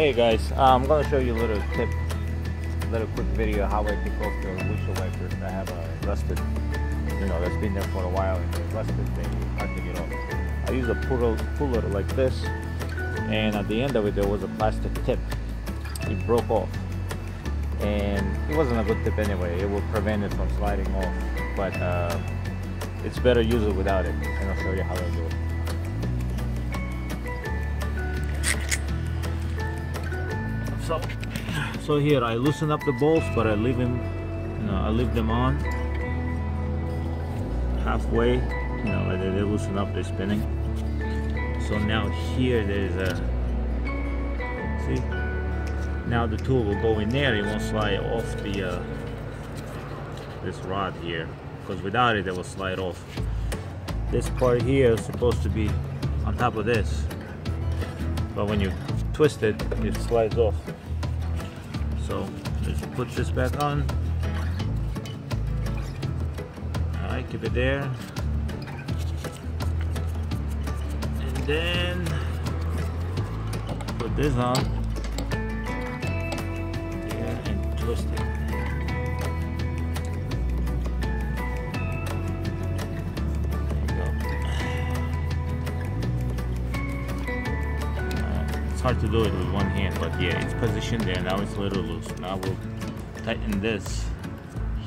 Hey guys, uh, I'm gonna show you a little tip, a little quick video how I take off the windshield wipers. I have a rusted, you know, that's been there for a while and it's rusted thing, hard to get off. I use a puller, puller like this, and at the end of it there was a plastic tip. It broke off, and it wasn't a good tip anyway. It will prevent it from sliding off, but uh, it's better use it without it. And I'll show you how to do it. So, so here I loosen up the bolts, but I leave them, you know, I leave them on halfway. You know, they, they loosen up, they're spinning. So now here there's a, see, now the tool will go in there. It won't slide off the uh, this rod here, because without it, it will slide off. This part here is supposed to be on top of this, but when you twist it, it slides off. So just put this back on. Alright, keep it there. And then put this on. Yeah, and twist it. It's hard to do it with one hand, but yeah, it's positioned there. Now it's a little loose. Now we'll tighten this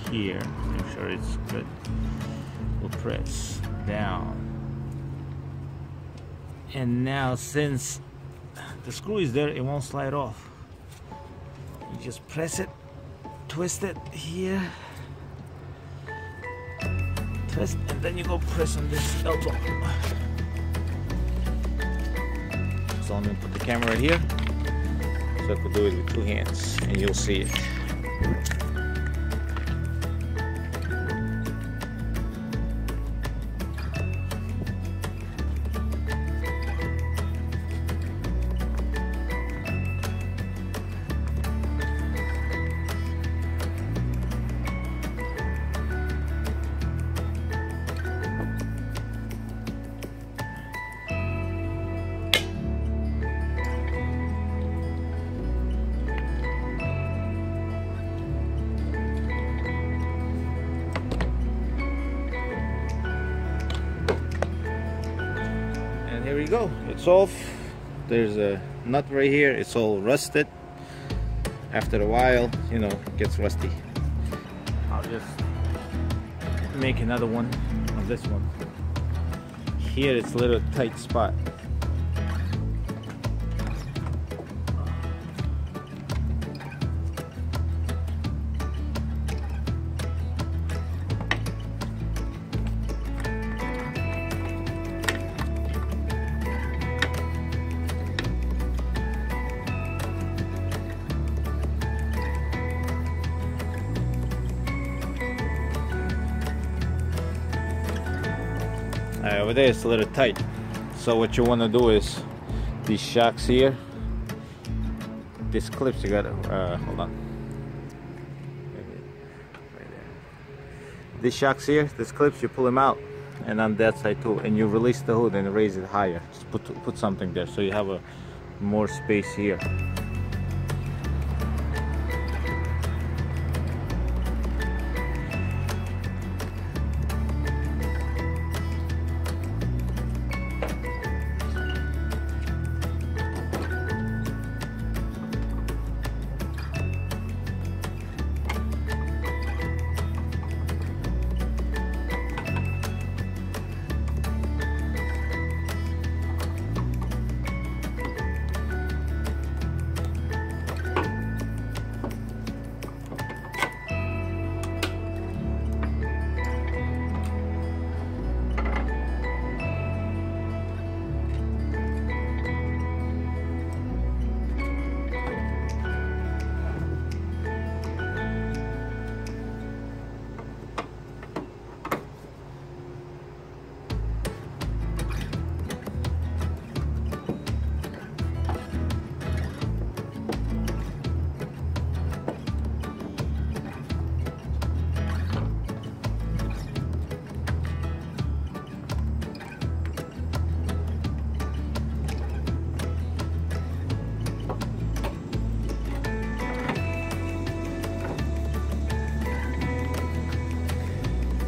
here. Make sure it's good. We'll press down. And now since the screw is there, it won't slide off. You just press it, twist it here. Twist, and then you go press on this elbow. So I'm gonna put the camera right here. So I could do it with two hands and you'll see it. And here we go. It's off there's a nut right here. It's all rusted. After a while you know gets rusty. I'll just make another one of this one. Here it's a little tight spot over there it's a little tight. So what you want to do is these shocks here these clips you gotta uh, hold on. Right these shocks here these clips you pull them out and on that side too and you release the hood and raise it higher. Just put put something there so you have a more space here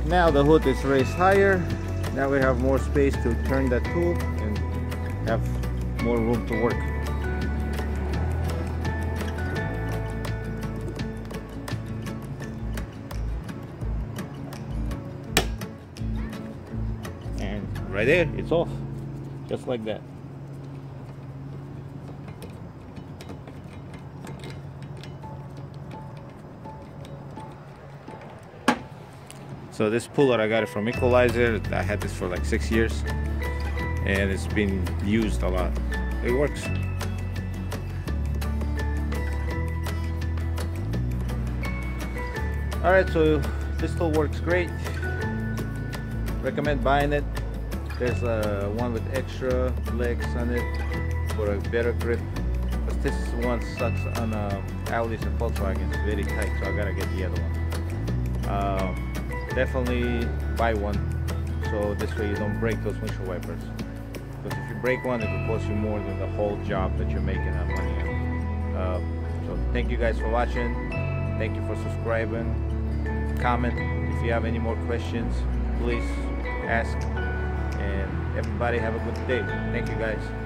now the hood is raised higher. Now we have more space to turn that tool and have more room to work. And right there it's off just like that So this puller, I got it from Equalizer. I had this for like six years and it's been used a lot. It works. All right, so this tool works great. Recommend buying it. There's a one with extra legs on it for a better grip. But this one sucks on um, Audi's and. It's very tight, so I gotta get the other one. Um, definitely buy one so this way you don't break those windshield wipers. Because if you break one it will cost you more than the whole job that you're making that money on. Uh, so thank you guys for watching. Thank you for subscribing. Comment if you have any more questions. Please ask. And everybody have a good day. Thank you guys